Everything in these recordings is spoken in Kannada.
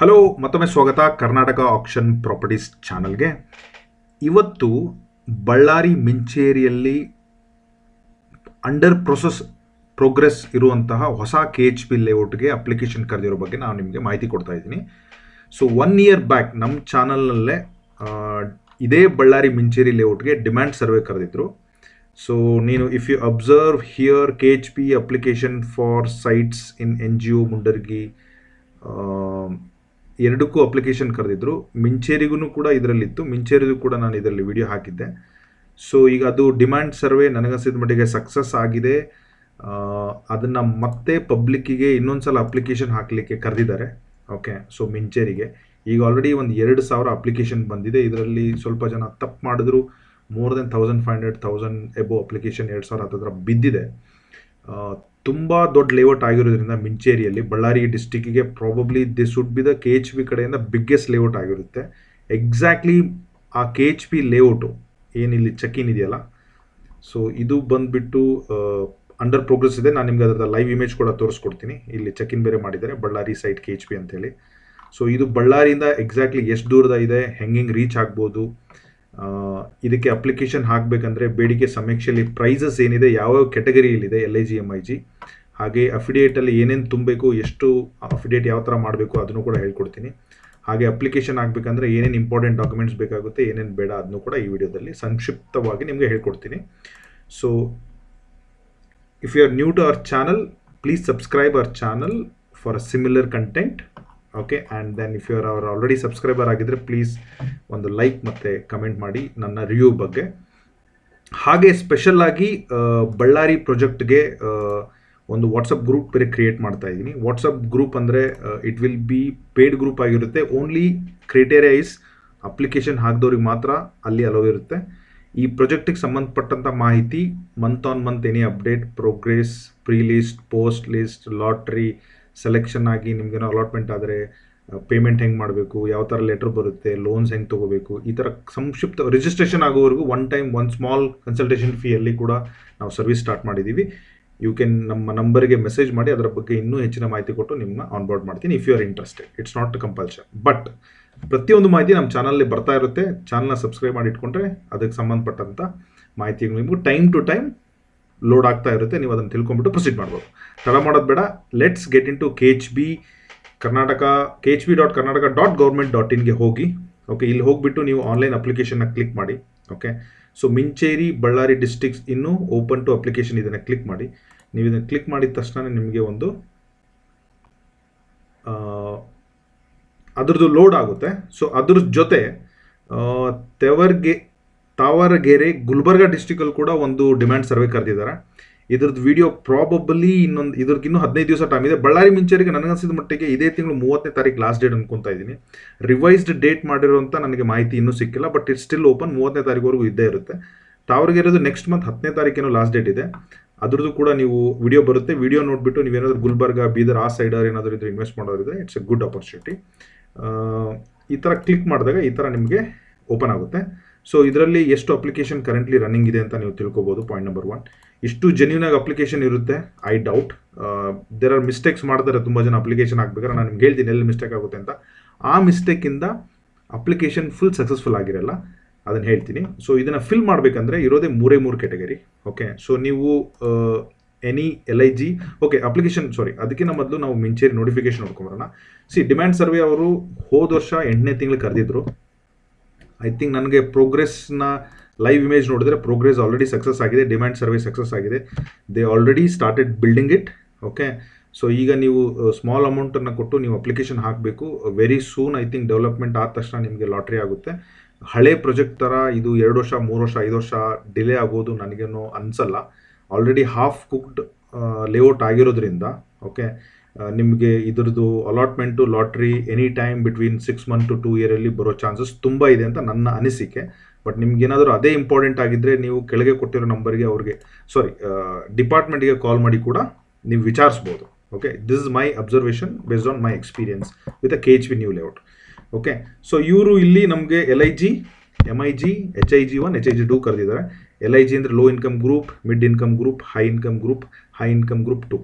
ಹಲೋ, ಮತ್ತೊಮ್ಮೆ ಸ್ವಾಗತ ಕರ್ನಾಟಕ ಆಕ್ಷನ್ ಪ್ರಾಪರ್ಟೀಸ್ ಚಾನಲ್ಗೆ ಇವತ್ತು ಬಳ್ಳಾರಿ ಮಿಂಚೇರಿಯಲ್ಲಿ ಅಂಡರ್ ಪ್ರೊಸೆಸ್ ಪ್ರೋಗ್ರೆಸ್ ಇರುವಂತಹ ಹೊಸ ಕೆ ಎಚ್ ಪಿ ಲೇಔಟ್ಗೆ ಅಪ್ಲಿಕೇಶನ್ ಕರೆದಿರೋ ಬಗ್ಗೆ ನಾನು ನಿಮಗೆ ಮಾಹಿತಿ ಕೊಡ್ತಾ ಇದ್ದೀನಿ. ಸೊ ಒನ್ ಇಯರ್ ಬ್ಯಾಕ್ ನಮ್ಮ ಚಾನಲ್ನಲ್ಲೇ ಇದೇ ಬಳ್ಳಾರಿ ಮಿಂಚೇರಿ ಲೇಔಟ್ಗೆ ಡಿಮ್ಯಾಂಡ್ ಸರ್ವೆ ಕರೆದಿದ್ರು. ಸೊ ನೀನು if you observe here K H B application for sites in N G O Mundargi ಎರಡಕ್ಕೂ ಅಪ್ಲಿಕೇಶನ್ ಕರೆದಿದ್ರು. ಮಿಂಚೇರಿಗೂ ಕೂಡ ಇದರಲ್ಲಿತ್ತು. ಮಿಂಚೇರಿಗೂ ಕೂಡ ನಾನು ಇದರಲ್ಲಿ ವಿಡಿಯೋ ಹಾಕಿದ್ದೆ. ಸೊ ಈಗ ಅದು ಡಿಮ್ಯಾಂಡ್ ಸರ್ವೆ ನನಗನ್ಸಿದ ಮಟ್ಟಿಗೆ ಸಕ್ಸಸ್ ಆಗಿದೆ. ಅದನ್ನು ಮತ್ತೆ ಪಬ್ಲಿಕ್ಕಿಗೆ ಇನ್ನೊಂದು ಸಲ ಅಪ್ಲಿಕೇಶನ್ ಹಾಕಲಿಕ್ಕೆ ಕರೆದಿದ್ದಾರೆ. ಓಕೆ ಸೊ ಮಿಂಚೇರಿಗೆ. ಈಗ ಆಲ್ರೆಡಿ ಒಂದು ಎರಡು ಸಾವಿರ ಅಪ್ಲಿಕೇಶನ್ ಬಂದಿದೆ. ಇದರಲ್ಲಿ ಸ್ವಲ್ಪ ಜನ ತಪ್ಪು ಮಾಡಿದ್ರು. More than thousand five hundred thousand above application ಎರಡು ಸಾವಿರ ಹತ್ತಿರ ಬಿದ್ದಿದೆ. ತುಂಬ ದೊಡ್ಡ ಲೇಔಟ್ ಆಗಿರೋದ್ರಿಂದ ಮಿಂಚೇರಿಯಲ್ಲಿ Ballari ಡಿಸ್ಟಿಕ್ಕಿಗೆ probably this would be the K H B ಕಡೆಯಿಂದ ಬಿಗ್ಗೆಸ್ಟ್ ಲೇಔಟ್ ಆಗಿರುತ್ತೆ. ಎಕ್ಸಾಕ್ಟ್ಲಿ ಆ ಕೆ ಎಚ್ ಪಿ ಲೇಔಟು ಏನಿಲ್ಲಿ ಚೆಕ್-ಇನ್ ಇದೆಯಲ್ಲ? ಸೊ ಇದು ಬಂದುಬಿಟ್ಟು ಅಂಡರ್ ಪ್ರೋಗ್ರೆಸ್ ಇದೆ. ನಾನು ನಿಮ್ಗೆ ಅದರ ಲೈವ್ ಇಮೇಜ್ ಕೂಡ ತೋರಿಸ್ಕೊಡ್ತೀನಿ. ಇಲ್ಲಿ ಚೆಕ್-ಇನ್ ಬೇರೆ ಮಾಡಿದ್ದಾರೆ Ballari site K H B ಅಂತೇಳಿ. ಸೊ ಇದು ಬಳ್ಳಾರಿಯಿಂದ ಎಕ್ಸಾಕ್ಟ್ಲಿ ಎಷ್ಟು ದೂರದ ಇದೆ ಹೆಂಗೆ ರೀಚ್ ಆಗ್ಬೋದು. ಇದಕ್ಕೆ ಅಪ್ಲಿಕೇಶನ್ ಹಾಕಬೇಕಂದ್ರೆ ಬೇಡಿಕೆ ಸಮೀಕ್ಷೆಯಲ್ಲಿ ಪ್ರೈಸಸ್ ಏನಿದೆ, ಯಾವ್ಯಾವ ಕೆಟಗರಿಯಲ್ಲಿದೆ L I G M I G ಹಾಗೆ ಅಫಿಡೇಟಲ್ಲಿ ಏನೇನು ತುಂಬಬೇಕು, ಎಷ್ಟು ಅಫಿಡೇಟ್ ಯಾವ ಥರ ಮಾಡಬೇಕು ಅದನ್ನು ಕೂಡ ಹೇಳ್ಕೊಡ್ತೀನಿ. ಹಾಗೆ ಅಪ್ಲಿಕೇಶನ್ ಆಗಬೇಕಂದ್ರೆ ಏನೇನು ಇಂಪಾರ್ಟೆಂಟ್ ಡಾಕ್ಯುಮೆಂಟ್ಸ್ ಬೇಕಾಗುತ್ತೆ, ಏನೇನು ಬೇಡ ಅದನ್ನು ಕೂಡ ಈ ವಿಡಿಯೋದಲ್ಲಿ ಸಂಕ್ಷಿಪ್ತವಾಗಿ ನಿಮಗೆ ಹೇಳ್ಕೊಡ್ತೀನಿ. So if you are new to our channel please subscribe our channel for a similar content okay and then if you are our already subscriber ಆಗಿದ್ದರೆ ಪ್ಲೀಸ್ ಒಂದು ಲೈಕ್ ಮತ್ತು ಕಮೆಂಟ್ ಮಾಡಿ ನನ್ನ ರಿವ್ಯೂ ಬಗ್ಗೆ. ಹಾಗೆ ಸ್ಪೆಷಲ್ ಆಗಿ ಬಳ್ಳಾರಿ ಪ್ರೊಜೆಕ್ಟ್ಗೆ ಒಂದು ವಾಟ್ಸಪ್ ಗ್ರೂಪ್ ಬೇರೆ ಕ್ರಿಯೇಟ್ ಮಾಡ್ತಾ ಇದ್ದೀನಿ. ವಾಟ್ಸಪ್ ಗ್ರೂಪ್ ಅಂದರೆ it will be paid group ಆಗಿರುತ್ತೆ. ಓನ್ಲಿ ಕ್ರೈಟೇರಿಯಾ ಇಸ್ ಅಪ್ಲಿಕೇಶನ್ ಹಾಕಿದವ್ರಿಗೆ ಮಾತ್ರ ಅಲ್ಲಿ ಅಲೋ ಇರುತ್ತೆ. ಈ ಪ್ರೊಜೆಕ್ಟಿಗೆ ಸಂಬಂಧಪಟ್ಟಂಥ ಮಾಹಿತಿ month on month any update progress pre list post list lottery selection ಆಗಿ ನಿಮಗೇನೋ ಅಲಾಟ್ಮೆಂಟ್ ಆದರೆ ಪೇಮೆಂಟ್ ಹೆಂಗೆ ಮಾಡಬೇಕು, ಯಾವ ಥರ ಲೆಟ್ರ್ ಬರುತ್ತೆ ಲೋನ್ಸ್ ಹೆಂಗೆ ತೊಗೋಬೇಕು, ಈ ಥರ ಸಂಕ್ಷಿಪ್ತ ರಿಜಿಸ್ಟ್ರೇಷನ್ ಆಗೋವರೆಗೂ one time one small consultation ಫೀಯಲ್ಲಿ ಕೂಡ ನಾವು ಸರ್ವಿಸ್ ಸ್ಟಾರ್ಟ್ ಮಾಡಿದ್ದೀವಿ ಯು ಕ್ಯಾನ್ ನಮ್ಮ ನಂಬರ್ಗೆ ಮೆಸೇಜ್ ಮಾಡಿ, ಅದರ ಬಗ್ಗೆ ಇನ್ನೂ ಹೆಚ್ಚಿನ ಮಾಹಿತಿ ಕೊಟ್ಟು ನಿಮ್ಮನ್ನ ಆನ್ಬೋರ್ಡ್ ಮಾಡ್ತೀನಿ if you are interested it's not compulsion but ಪ್ರತಿಯೊಂದು ಮಾಹಿತಿ ನಮ್ಮ ಚಾನಲ್ಲಿ ಬರ್ತಾ ಇರುತ್ತೆ. ಚಾನಲ್ನ ಸಬ್ಸ್ಕ್ರೈಬ್ ಮಾಡಿ ಇಟ್ಕೊಂಡ್ರೆ ಅದಕ್ಕೆ ಸಂಬಂಧಪಟ್ಟಂಥ ಮಾಹಿತಿಗಳು ನಿಮಗೂ ಟೈಮ್ ಟು ಟೈಮ್ ಲೋಡ್ ಆಗ್ತಾ ಇರುತ್ತೆ, ನೀವು ಅದನ್ನು ತಿಳ್ಕೊಂಬಿಟ್ಟು ಪ್ರೊಸೀಡ್ ಮಾಡ್ಬೋದು. ತಡ ಮಾಡೋದು ಬೇಡ. Let's get into K H B Karnataka K H B dot Karnataka dot government dot ಇನ್ಗೆ ಹೋಗಿ ಓಕೆ ಇಲ್ಲಿ ಹೋಗಿಬಿಟ್ಟು ನೀವು ಆನ್ಲೈನ್ ಅಪ್ಲಿಕೇಶನ್ನ ಕ್ಲಿಕ್ ಮಾಡಿ okay so Mincheri Ballari districts ಇನ್ನೂ ಓಪನ್ ಟು ಅಪ್ಲಿಕೇಶನ್ ಇದನ್ನು ಕ್ಲಿಕ್ ಮಾಡಿ. ನೀವು ಇದನ್ನು ಕ್ಲಿಕ್ ಮಾಡಿದ ತಕ್ಷಣ ನಿಮಗೆ ಒಂದು ಅದ್ರದ್ದು ಲೋಡ್ ಆಗುತ್ತೆ. ಸೊ ಅದ್ರ ಜೊತೆ ತೆವರ್ಗೆ ತಾವರಗೆರೆ ಗುಲ್ಬರ್ಗ ಡಿಸ್ಟಿಕಲ್ಲಿ ಕೂಡ ಒಂದು ಡಿಮ್ಯಾಂಡ್ ಸರ್ವೆ ಕರೆದಿದ್ದಾರೆ. ಇದ್ರದ್ದು ವಿಡಿಯೋ ಪ್ರಾಬಬಲಿ ಇನ್ನೊಂದು ಇದ್ರಕ್ಕಿನ್ನೂ ಹದಿನೈದು ದಿವಸ ಟೈಮ್ ಇದೆ. ಬಳ್ಳಾರಿ ಮಿಂಚೇರಿಗೆ ನನಗನ್ಸಿದ ಮಟ್ಟಿಗೆ ಇದೇ ತಿಂಗಳು ಮೂವತ್ತನೇ ತಾರೀಕು ಲಾಸ್ಟ್ ಡೇಟ್ ಅನ್ಕೊಂತ ಇದ್ದೀನಿ. ರಿವೈಸ್ಡ್ ಡೇಟ್ ಮಾಡಿರೋಂಥ ನನಗೆ ಮಾಹಿತಿ ಇನ್ನೂ ಸಿಕ್ಕಿಲ್ಲ ಬಟ್ ಇಟ್ ಸ್ಟಿಲ್ ಓಪನ್ ಮೂವತ್ತನೇ ತಾರೀಕುವರೆಗೂ ಇದ್ದೇ ಇರುತ್ತೆ. ತಾವರಗೆರೆದು ನೆಕ್ಸ್ಟ್ ಮಂತ್ ಹತ್ತನೇ ತಾರೀಕೇನೋ ಲಾಸ್ಟ್ ಡೇಟ್ ಇದೆ. ಅದ್ರದ್ದು ಕೂಡ ನೀವು ವಿಡಿಯೋ ಬರುತ್ತೆ. ವಿಡಿಯೋ ನೋಡಿಬಿಟ್ಟು ನೀವೇನಾದರೂ ಗುಲ್ಬರ್ಗ, ಬೀದರ್ ಆ ಸೈಡರ್ ಏನಾದರೂ ಇದ್ರೆ ಇನ್ವೆಸ್ಟ್ ಮಾಡೋರಿದ್ರೆ ಇಟ್ಸ್ ಎ ಗುಡ್ ಅಪರ್ಚುನಿಟಿ ಈ ಥರ ಕ್ಲಿಕ್ ಮಾಡಿದಾಗ ಈ ಥರ ನಿಮಗೆ ಓಪನ್ ಆಗುತ್ತೆ. ಸೊ ಇದರಲ್ಲಿ ಎಷ್ಟು ಅಪ್ಲಿಕೇಶನ್ ಕರೆಂಟ್ಲಿ ರನ್ನಿಂಗ್ ಇದೆ ಅಂತ ನೀವು ತಿಳ್ಕೊಬೋದು ಪಾಯಿಂಟ್ ನಂಬರ್ ಒನ್ ಇಷ್ಟು ಜೆನ್ಯೂನ್ ಆಗಿ ಅಪ್ಲಿಕೇಶನ್ ಇರುತ್ತೆ I doubt there are mistakes ಮಾಡ್ತಾರೆ ತುಂಬ ಜನ ಅಪ್ಲಿಕೇಶನ್ ಹಾಕ್ಬೇಕಾದ್ರೆ, ನಾನು ನಿಮ್ಗೆ ಹೇಳ್ತೀನಿ ಎಲ್ಲಿ ಮಿಸ್ಟೇಕ್ ಆಗುತ್ತೆ ಅಂತ. ಆ ಮಿಸ್ಟೇಕಿಂದ ಅಪ್ಲಿಕೇಶನ್ ಫುಲ್ ಸಕ್ಸಸ್ಫುಲ್ ಆಗಿರಲ್ಲ, ಅದನ್ನು ಹೇಳ್ತೀನಿ. ಸೊ ಇದನ್ನು ಫಿಲ್ ಮಾಡಬೇಕಂದ್ರೆ ಇರೋದೇ ಮೂರೇ ಮೂರು ಕೆಟಗರಿ ಓಕೆ ಸೊ ನೀವು any L I G okay application sorry ಅದಕ್ಕಿಂತ ಮೊದಲು ನಾವು ಮಿಂಚೇರಿ ನೋಟಿಫಿಕೇಶನ್ ನೋಡ್ಕೊಂಬರೋಣ. ಸಿ ಡಿಮ್ಯಾಂಡ್ ಸರ್ವೆ ಅವರು ಹೋದ ವರ್ಷ ಎಂಟನೇ ತಿಂಗಳು ಕರೆದಿದ್ರು. ಐ ಥಿಂಕ್ ನನಗೆ ಪ್ರೋಗ್ರೆಸ್ನ ಲೈವ್ ಇಮೇಜ್ ನೋಡಿದ್ರೆ ಪ್ರೋಗ್ರೆಸ್ ಆಲ್ರೆಡಿ ಸಕ್ಸಸ್ ಆಗಿದೆ ಡಿಮ್ಯಾಂಡ್ ಸರ್ವೆ ಸಕ್ಸಸ್ ಆಗಿದೆ. They already started building it okay so ಈಗ ನೀವು ಸ್ಮಾಲ್ ಅಮೌಂಟನ್ನು ಕೊಟ್ಟು ನೀವು ಅಪ್ಲಿಕೇಶನ್ ಹಾಕಬೇಕು. Very soon I think development ಆದ ತಕ್ಷಣ ನಿಮಗೆ ಲಾಟ್ರಿ ಆಗುತ್ತೆ. ಹಳೆ ಪ್ರಾಜೆಕ್ಟ್ ಥರ ಇದು ಎರಡು ವರ್ಷ, ಮೂರು ವರ್ಷ, ಐದು ವರ್ಷ ಡಿಲೇ ಆಗೋದು ನನಗೇನು ಅನಿಸಲ್ಲ. ಆಲ್ರೆಡಿ ಹಾಫ್ ಕುಕ್ಡ್ ಲೇಔಟ್ ಆಗಿರೋದ್ರಿಂದ ಓಕೆ ನಿಮಗೆ ಇದರದು allotment lottery any time between six month to two ಇಯರಲ್ಲಿ ಬರೋ ಚಾನ್ಸಸ್ ತುಂಬ ಇದೆ ಅಂತ ನನ್ನ ಅನಿಸಿಕೆ. ಬಟ್ ನಿಮ್ಗೇನಾದರೂ ಅದೇ ಇಂಪಾರ್ಟೆಂಟ್ ಆಗಿದ್ದರೆ ನೀವು ಕೆಳಗೆ ಕೊಟ್ಟಿರೋ ನಂಬರ್ಗೆ ಅವ್ರಿಗೆ ಸಾರಿ ಡಿಪಾರ್ಟ್ಮೆಂಟ್ಗೆ ಕಾಲ್ ಮಾಡಿ ಕೂಡ ನೀವು ವಿಚಾರಿಸ್ಬೋದು. Okay this is my observation based on my experience with a K H B new layout okay so ಇವರು ಇಲ್ಲಿ ನಮಗೆ L I G M I G H I G one H I G two ಕರೆದಿದ್ದಾರೆ. ಎಲ್ ಐ ಜಿ ಅಂದರೆ low income group mid income group high income group high income group to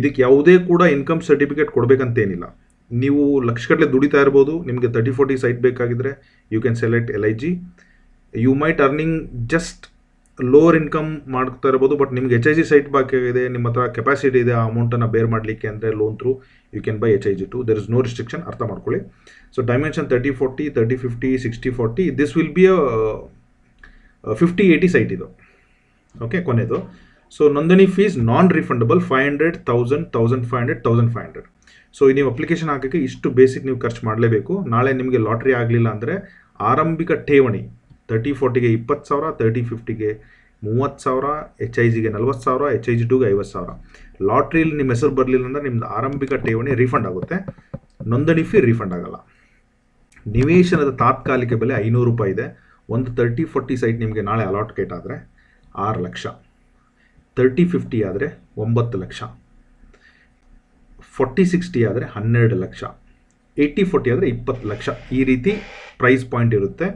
ಇದಕ್ಕೆ ಯಾವುದೇ ಕೂಡ ಇನ್ಕಮ್ ಸರ್ಟಿಫಿಕೇಟ್ ಕೊಡಬೇಕಂತೇನಿಲ್ಲ. ನೀವು ಲಕ್ಷಗಟ್ಟಲೆ ದುಡಿತಾ ಇರ್ಬೋದು, ನಿಮಗೆ thirty forty site ಬೇಕಾಗಿದ್ದರೆ you can select L I G you might earning just lower income ಮಾಡ್ತಾ ಇರ್ಬೋದು ಬಟ್ ನಿಮ್ಗೆ ಎಚ್ ಐ ಜಿ ಸೈಟ್ ಬೇಕಾಗಿದೆ ನಿಮ್ಮ ಹತ್ರ ಕೆಪಾಸಿಟಿ ಇದೆ, ಆ ಅಮೌಂಟನ್ನು ಬೇರ್ ಮಾಡಲಿಕ್ಕೆ ಅಂದರೆ loan through you can buy H I G to there is no restriction ಅರ್ಥ ಮಾಡ್ಕೊಳ್ಳಿ. So dimension thirty forty thirty fifty sixty forty this will be a fifty eighty site ಇದು. ಓಕೆ ಕೊನೆಯದು ಸೊ ನೋಂದಣಿ fees non refundable five hundred thousand thousand five hundred thousand five hundred so ನೀವು ಅಪ್ಲಿಕೇಶನ್ ಹಾಕೋಕ್ಕೆ ಇಷ್ಟು ಬೇಸಿಕ್ ನೀವು ಖರ್ಚು ಮಾಡಲೇಬೇಕು. ನಾಳೆ ನಿಮಗೆ ಲಾಟ್ರಿ ಆಗಲಿಲ್ಲ ಅಂದರೆ ಆರಂಭಿಕ ಠೇವಣಿ ತರ್ಟಿ ಫೋರ್ಟಿಗೆ ಇಪ್ಪತ್ತು ಸಾವಿರ ತರ್ಟಿ ಫಿಫ್ಟಿಗೆ ಮೂವತ್ತು ಸಾವಿರ ಎಚ್ ಐ ಜಿಗೆ ನಲ್ವತ್ತು ಸಾವಿರ ಎಚ್ ಐ ಜಿ ಟೂಗೆ ಐವತ್ತು ಸಾವಿರ. ಲಾಟ್ರಿಲಿ ನಿಮ್ಮ ಹೆಸರು ಬರಲಿಲ್ಲ ಅಂದರೆ ನಿಮ್ಮದು ಆರಂಭಿಕ ಠೇವಣಿ ರೀಫಂಡ್ ಆಗುತ್ತೆ. ನೋಂದಣಿ ಫೀ ರೀಫಂಡ್ ಆಗಲ್ಲ. ನಿವೇಶನದ ತಾತ್ಕಾಲಿಕ ಬೆಲೆ ಐನೂರು ರೂಪಾಯಿ ಇದೆ. ಒಂದು ತರ್ಟಿ ಫೋರ್ಟಿ ಸೈಟ್ ನಿಮಗೆ ನಾಳೆ ಅಲಾಟ್ಗೇಟ್ ಆದರೆ ಆರು ಲಕ್ಷ. ತರ್ಟಿ ಫಿಫ್ಟಿ ಆದರೆ ಒಂಬತ್ತು ಲಕ್ಷ. ಫೋರ್ಟಿ ಸಿಕ್ಸ್ಟಿ ಆದರೆ ಹನ್ನೆರಡು ಲಕ್ಷ. ಏಯ್ಟಿ ಫೋರ್ಟಿ ಆದರೆ ಇಪ್ಪತ್ತು ಲಕ್ಷ. ಈ ರೀತಿ ಪ್ರೈಸ್ ಪಾಯಿಂಟ್ ಇರುತ್ತೆ.